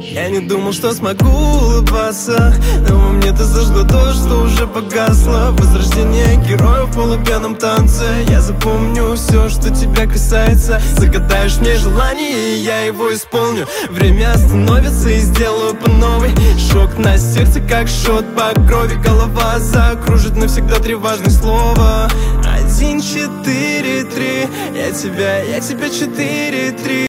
Я не думал, что смогу улыбаться Но во мне ты зажгла то, что уже погасло. Возрождение героя в полупьяном танце. Я запомню все, что тебя касается. Загадаешь мне желание, и я его исполню. Время остановится и сделаю по новой. Шок на сердце, как шот по крови. Голова закружит навсегда три важных слова. Один, четыре, три. Я тебя, я тебя четыре, три.